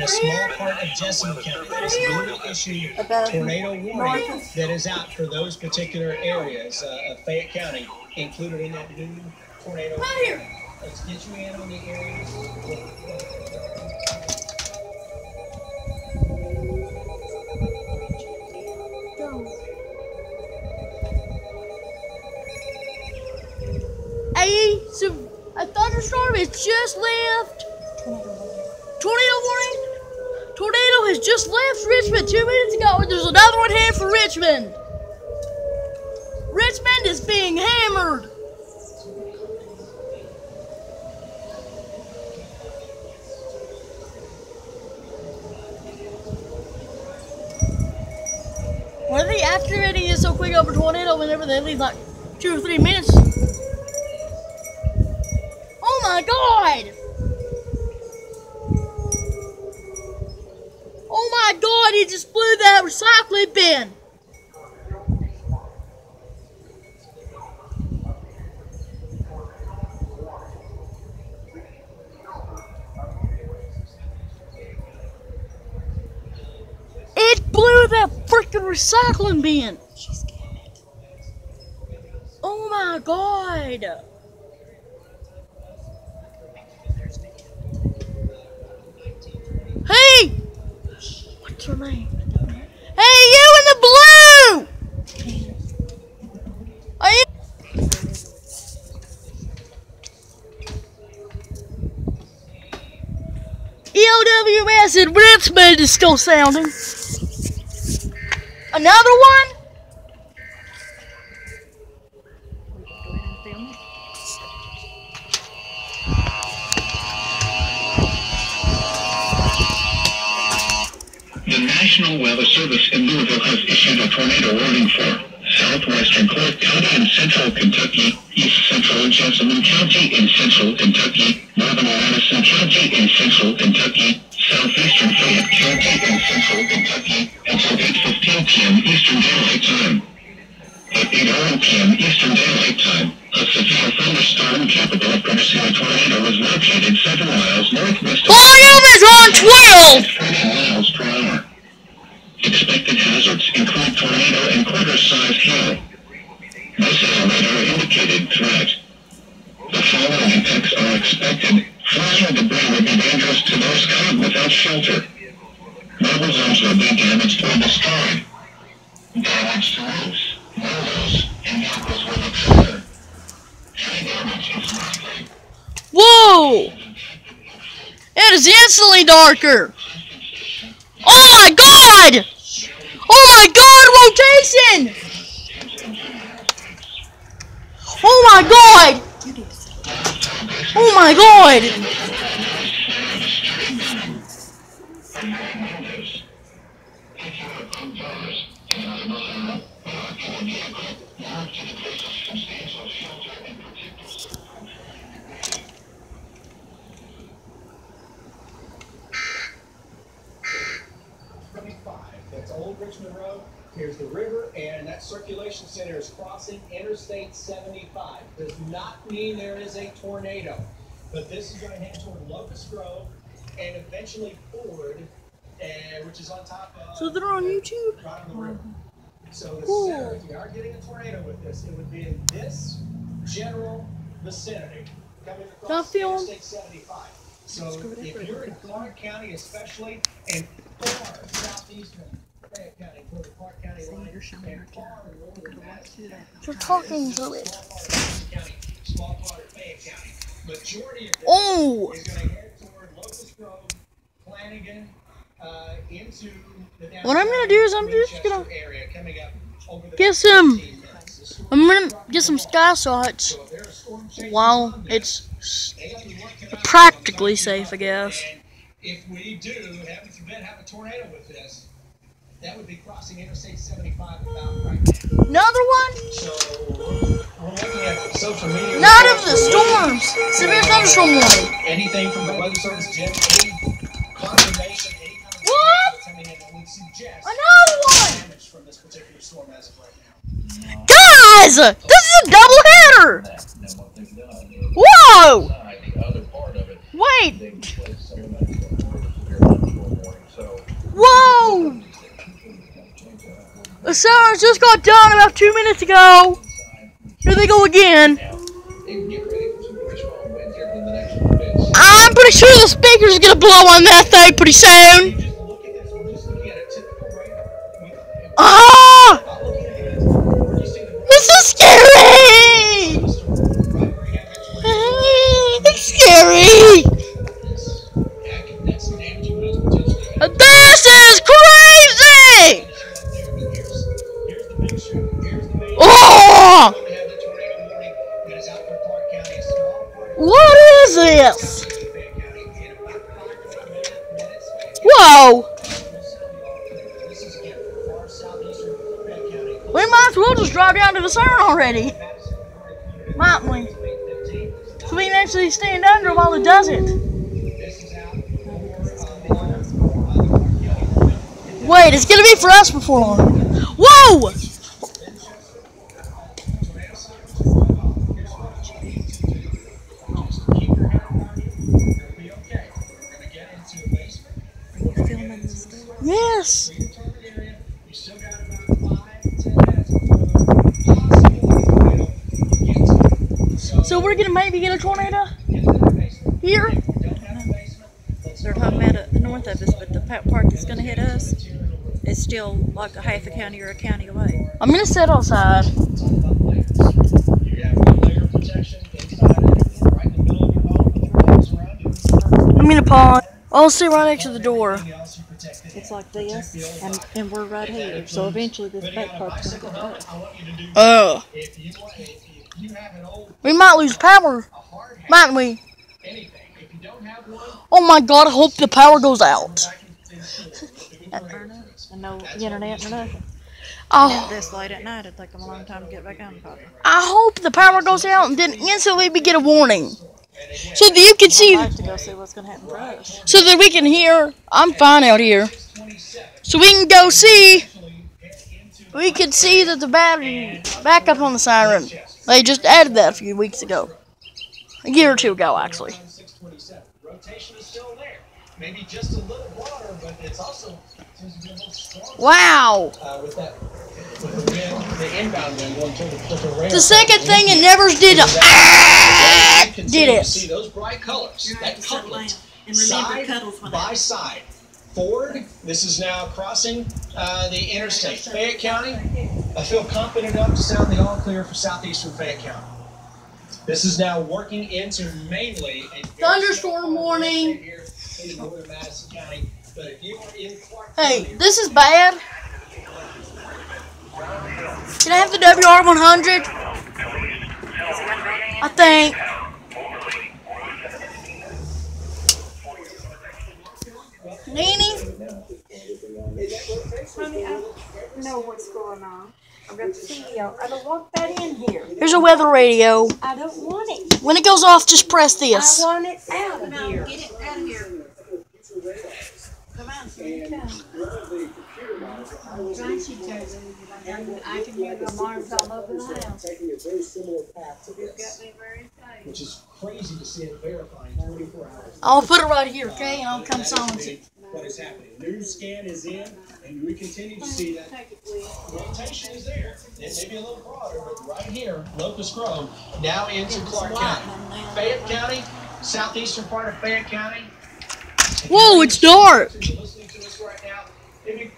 in a small part of Jessamine County. That is a newly issued tornado warning that is out for those particular areas uh, of Fayette County, included in that new tornado. warning. Let's get you in on the areas. A, a thunderstorm has just left. Tornado warning. Has just left Richmond two minutes ago, and there's another one here for Richmond. Richmond is being hammered. Why are they activating it so quick over tornado whenever they leave like two or three minutes? Oh my god! Oh my god, he just blew that recycling bin! It blew that freaking recycling bin! Oh my god! Hey! What's your name? Hey, you in the blue! Are you? EOWS in Richmond is still sounding. Another one? The National Weather Service in Louisville has issued a tornado warning for southwestern Clark County and central Kentucky, east central Jessamine County hazards include tornado and quarter-sized hail. This is a radar indicated threat. The following impacts are expected. Flying debris will be dangerous to those caught without shelter. Mobile homes will be damaged or destroyed. Damage to roofs, windows, and vehicles will occur. Tree damage is likely. Whoa! It is instantly darker. Oh my god! Oh my god, rotation! Oh my god! Oh my god! Crossing Interstate 75. Does not mean there is a tornado, but this is going to head toward Locust Grove and eventually Ford, uh, which is on top of. So they're on YouTube? The river. So the Cool. center, if you are getting a tornado with this, it would be in this general vicinity coming across Interstate 75. So if you're in Clark County especially, and far southeastern Toward the Clark County line, and far northern Madison County, You're talking to it. Oh! What I'm gonna do is I'm just gonna get some- 15 minutes. The storm- I'm gonna get some sky shots So while it's gotta practically safe, I guess. If we do, heaven forbid, have a tornado with this, that would be crossing Interstate 75 about right now. Another one? So we're looking at social media. Not of the storms. Severe thunderstorm warning. Anything from the weather service, Jim, any confirmation, any kind of What? coming in that would suggest Another one! damage from this particular storm as of right now. Guys! This is a double header! Now what they've done Whoa! is side the other part of it, Wait! they've placed some of that more severe thunderstorm morning, so. Whoa! The sirens just got done about two minutes ago. Here they go again. I'm pretty sure the speaker's gonna blow on that thing pretty soon. Just look at this. We might as well just drive down to the siren already. Might we? So we can actually stand under while it does it. Wait, it's gonna be for us before long. Whoa! Keep your head down. You'll be okay. We're gonna get into a basement. filming this stuff. Yes. predetermined area. You still got about five, ten minutes before the possible tornado gets you. So, So we're gonna maybe get a tornado get to that basement. here. If we don't have a basement, let's They're talking about it north of us, but the pa- part that's going to hit us is still like a half a county or a county away. I'm gonna sit outside. talk about layers. You have one layer of protection inside it, right in the middle of your home, with your walls around you. I'm in a pond. Oh, I'll sit right next to the door. Everything else you protect it. It's like this, and, and we're right here. So eventually this back part's going to go up. I want you to do Oh. If you want, if, if you have an old, We might lose power, a hard hat, mightn't we? anything, if you don't have one, Oh my god, I hope the power goes out. back in, in school, do it At for burnout, and no internet or nothing. Oh, This late at night, it'd take them a long time to get back on. I hope the power goes out and then instantly we get a warning. So that you can see, to go see what's going to happen for us. so that we can hear. I'm fine out here. So we can go see. actually get into We can see that the battery back up on the siren. They just added that a few weeks ago. A year or two ago, actually. 627. Rotation is still there. Maybe just a little broader, but it's also seems to be a little stronger. Wow. Uh, the second thing it never did, ah, did You see it. those bright colors, that couplet, side by side. Ford, this is now crossing uh, the interstate. Fayette County, I feel confident enough to sound the all clear for southeastern Fayette County. This is now working into mainly a Thunderstorm warning. Here in northern Madison County, but if you are in Clark Hey, County, this is bad. Can I have the WR100? I think. Nene? Honey, I know what's going on. I've got the video. I don't want that in here. Here's a weather radio. I don't want it. When it goes off, just press this. I want it out of here. Get it out of here. Come on, here you come. I can hear the alarms all over the house. taking a very similar path to this, which is crazy to see it verifying 24 hours. I'll put it right here, okay? And I'll come silence it. What is happening? News scan is in, and we continue to see that rotation is there. It may be a little broader, but right here, Locust Grove, now into Clark County. Fayette County, southeastern part of Fayette County. If Whoa, it's dark. If you're listening to us right now, if you,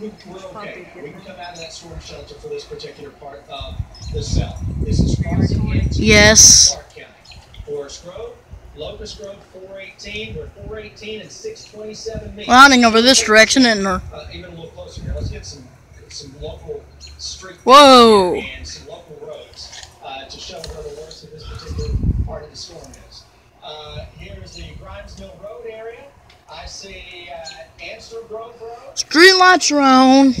we, we're okay. We can come out of that storm shelter for this particular part of the cell. This is crossing into Yes. Clark County. Forest Grove, Locust Grove, 418, where 418 and 627 meet. Running over this direction, isn't there? Uh, even a little closer here, let's get some some local street Whoa. and some local roads uh, to show where the worst of this particular part of the storm is. Uh, here's the Grimes Mill Road area. I see uh, Amster Grove Road, Street lights are on.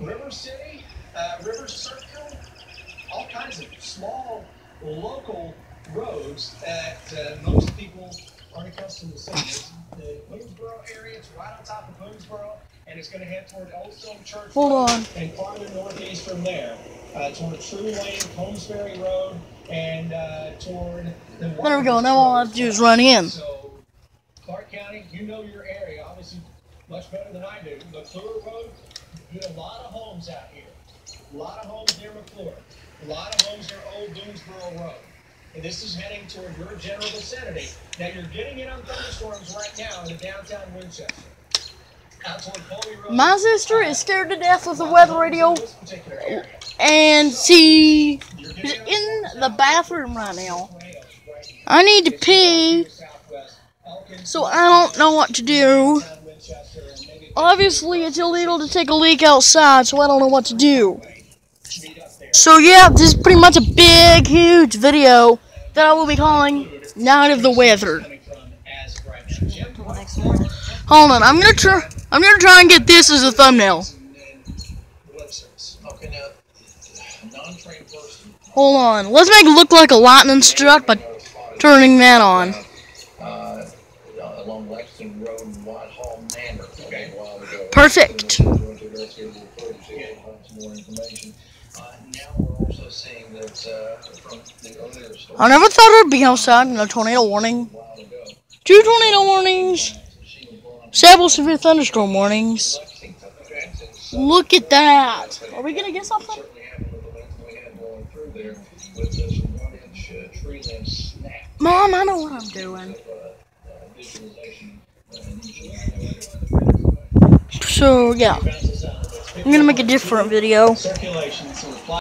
River City, uh, River Circle, all kinds of small local roads that uh, most people aren't accustomed to seeing. The Boonesboro area, it's right on top of Boonesboro, and it's going to head toward Old Stone Church Hold Road on. and farther northeast from there, uh, toward True Lane, Holmesbury Road, and uh, toward the. There we go. Now all I have to do is run in. So Clark County, you know your area, obviously much better than I do. McClure Road, you a lot of homes out here. A lot of homes near McClure. A lot of homes near Old Boonesboro Road. And this is heading toward your general vicinity. Now you're getting in on thunderstorms right now in the downtown Winchester. Out toward Colby Road. My sister is scared to death with the weather radio, This particular area. and she is in the bathroom right now. tornadoes right here. I need to pee, so I don't know what to do. downtown Winchester, and maybe Obviously, it's illegal to take a leak outside, so I don't know what to do. meet up there. So yeah, this is pretty much a big, huge video that I will be calling Night of the Weather. Hold on, I'm gonna try. I'm gonna try and get this as a thumbnail. Hold on, let's make it look like a lightning struck by turning that on. Uh, I never thought I'd be outside in a tornado warning. Two tornado warnings, several severe thunderstorm warnings. Look at that. Are we get something? going uh, tree limb snap. Mom, I know what I'm doing. uh, uh, uh. So yeah, I'm gonna make a different video.